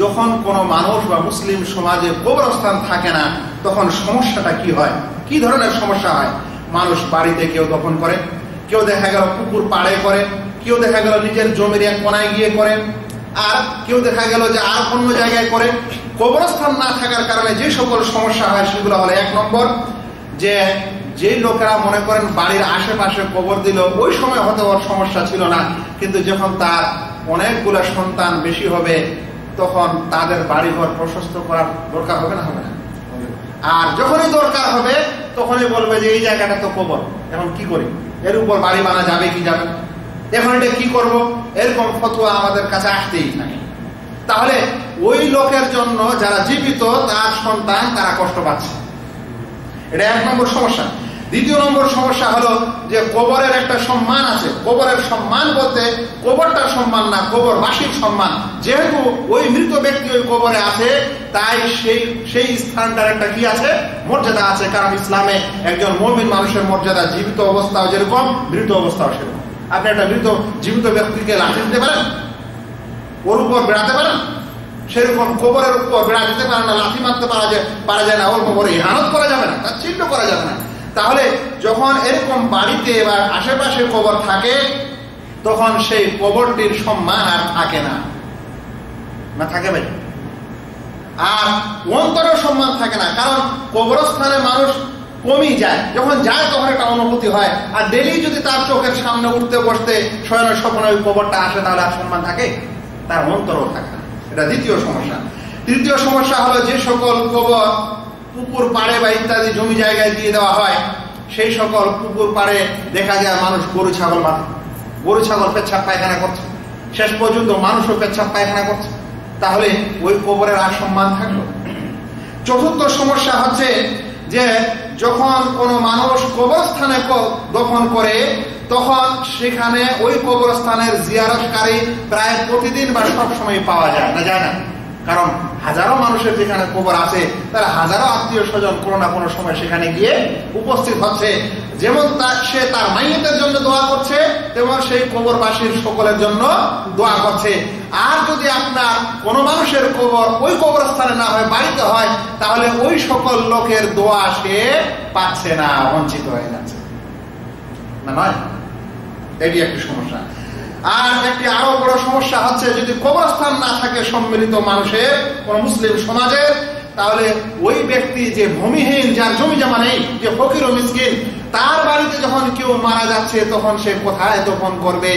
যখন কোনো মানুষ বা মুসলিম সমাজে কবরস্থান থাকে না, তখন সমস্যাটা কি হয়? কি ধরনের সমস্যা হয়? মানুষ বাড়িতে কেউ দফন করে, কেউ দেখা গেল পুকুর পাড়ে করে, কেউ দেখা গেল নিজের জমির এক কোনায় গিয়ে করে, আর কেউ দেখা গেল যে আর অন্য জায়গায় করে। কবরস্থান না থাকার কারণে যে সকল সমস্যা হয়, সেগুলো হলো এক নম্বর, যে যে লোকেরা মনে করেন বাড়ির আশেপাশে কবর দিল, ওই সময় হয়তো সমস্যা ছিল না। কিন্তু যখন তার অনেকগুলো সন্তান বেশি হবে তখন তাদের বাড়ি ঘর প্রশস্ত করার দরকার হবে না হবে না? আর যখনই দরকার হবে, তখনই বলবে যে এই জায়গাটা তো কবর এখন কি করি? এর উপর বাড়ি বানা যাবে কি যাবে? এখন এটা কি করব? এরকম ফতোয়া আমাদের কাছে আসতেই থাকে। তাহলে ওই লোকের জন্য যারা জীবিত, তার সন্তান তারা কষ্ট পাচ্ছে। এটা এক নম্বর সমস্যা। দ্বিতীয় নম্বর সমস্যা হলো যে কবরের একটা সম্মান আছে। কবরের সম্মান বলতে কবরটার সম্মান না কবর বাসির সম্মান। যেহেতু ওই মৃত ব্যক্তি ওই কবরে আছে, তাই সেই সেই স্থানটার একটা কি আছে? মর্যাদা আছে। কারণ ইসলামে একজন মমিন মানুষের মর্যাদা, জীবিত অবস্থাও যেরকম, মৃত অবস্থাও সেরকম। আপনি একটা মৃত, জীবিত ব্যক্তিকে লাঠি দিতে পারেন? ওর উপর বেড়াতে পারেন? সেরকম কবরের উপর বেড়া দিতে পারে না, লাঠি মারতে পারা যায় পারা যায় না, ওর কবরে ইহানত করা যাবে না তার চিহ্ন করা যাবে না। তাহলে যখন এরকম বাড়িতে বা আশেপাশে কবর থাকে, তখন সেই কবরটির সম্মান আর থাকে না। না থাকে ভাই? আর অন্তরের সম্মান থাকে না, কারণ কবরস্থানে মানুষ কমই যায়। যখন যায়, তখন একটা অনুভূতি হয়। আর ডেলি যদি তার চোখের সামনে উঠতে বসতে শয়নের স্বপ্নে ওই কবরটা আসে, তাহলে আর সম্মান থাকে? তার অন্তরও থাকে না। এটা দ্বিতীয় সমস্যা। তৃতীয় সমস্যা হলো যে সকল কবর পুকুর পাড়ে বা ইত্যাদি জমি জায়গায় দিয়ে দেওয়া হয়, সেই সকল পুকুর পাড়ে দেখা যায় মানুষ গরু, ছাগল বাঁধে গরু, ছাগল পেচ্ছাপ পায়খানা করছে। শেষ পর্যন্ত মানুষও পেচ্ছাপ পায়খানা করছে। তাহলে ওই কবরের আর সম্মান থাকল চতুর্থ সমস্যা হচ্ছে যে, যখন কোনো মানুষ কবরস্থানে দফন করে, তখন সেখানে ওই কবরস্থানের জিয়ারতকারী প্রায় প্রতিদিন বা সব সময় পাওয়া যায় না যায় না। কারণ হাজারো মানুষের যেখানে কবর আছে, তারা হাজারো আত্মীয় স্বজন কোনো না কোনো সময় সেখানে গিয়ে উপস্থিত হচ্ছে। যেমন তার সে তার মাইয়েদের জন্য দোয়া করছে, তেমন সেই কবরবাসীর সকলের জন্য দোয়া করছে। আর যদি আপনার কোন মানুষের কবর ওই কবরস্থানে না হয়, বাড়িতে হয়, তাহলে ওই সকল লোকের দোয়া সে পাচ্ছে না, বঞ্চিত হয়ে যাচ্ছে। না নয়? এটি একটি সমস্যা। আর একটি আরও বড় সমস্যা হচ্ছে, যদি কবরস্থান না থাকে সম্মিলিত মানুষের, কোন মুসলিম সমাজের, তাহলে ওই ব্যক্তি যে ভূমিহীন, যার জমি জমা নেই, যে ফকির ও মিসকিন তার বাড়িতে যখন কেউ মারা যাচ্ছে, তখন সে কোথায় দফন করবে?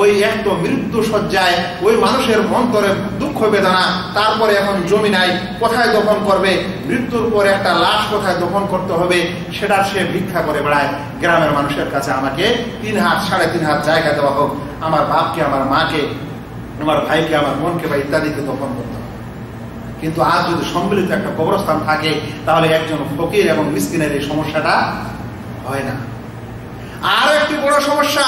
ওই একটু মৃত্যু সজ্জায় ওই মানুষের অন্তরে দুঃখ বেদনা, তারপরে এখন জমি নাই, কোথায় দফন করবে? মৃত্যুর পরে একটা লাশ কোথায় দফন করতে হবে, সেটা সে ভিক্ষা করে বেড়ায়। গ্রামের মানুষের কাছে আমাকে তিন হাত, সাড়ে তিন হাত জায়গা দেওয়া হোক। আমার বাপকে, আমার মাকে, আমার ভাইকে, আমার বোনকে বা ইত্যাদিকে দফন করতে হবে। কিন্তু আজ যদি সম্মিলিত একটা কবরস্থান থাকে, তাহলে একজন ফকির এবং মিসকিনের এই সমস্যাটা হয় না। আর একটি বড় সমস্যা,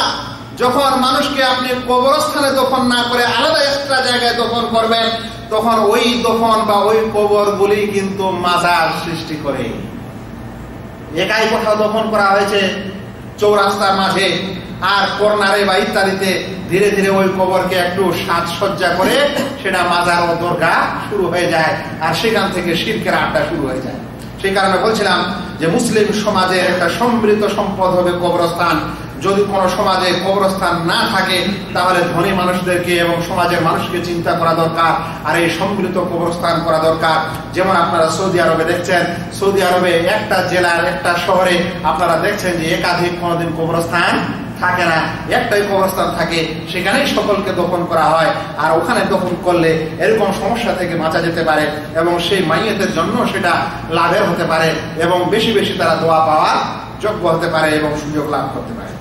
যখন মানুষকে আপনি কবরস্থানে দফন না করে আলাদা এক্সট্রা জায়গায় দফন করবেন, তখন ওই দফন বা ওই কবরগুলি কিন্তু মাজার সৃষ্টি করে। একাই কোথাও দফন করা হয়েছে চৌরাস্তার মাঝে, আর কর্নারে বা ইত্যাদিতে ধীরে ধীরে ওই কবরকে একটু সাজসজ্জা করে সেটা মাজার ও দরগা শুরু হয়ে যায়, আর সেখান থেকে শিরকের আড্ডা শুরু হয়ে যায়। সেই কারণে বলছিলাম যে মুসলিম সমাজের একটা সমৃদ্ধ সম্পদ হবে কবরস্থান। যদি কোনো সমাজে কবরস্থান না থাকে, তাহলে ধনী মানুষদেরকে এবং সমাজের মানুষকে চিন্তা করা দরকার, আর এই সমৃদ্ধ কবরস্থান করা দরকার। যেমন আপনারা সৌদি আরবে দেখছেন, সৌদি আরবে একটা জেলার একটা শহরে আপনারা দেখছেন যে একাধিক কোনোদিন কবরস্থান থাকে না। একটাই কবরস্থান থাকে, সেখানেই সকলকে দফন করা হয়। আর ওখানে দফন করলে এরকম সমস্যা থেকে বাঁচা যেতে পারে এবং সেই মাইয়েদের জন্য সেটা লাভের হতে পারে এবং বেশি বেশি তারা দোয়া পাওয়ার যোগ্য হতে পারে এবং সুযোগ লাভ করতে পারে।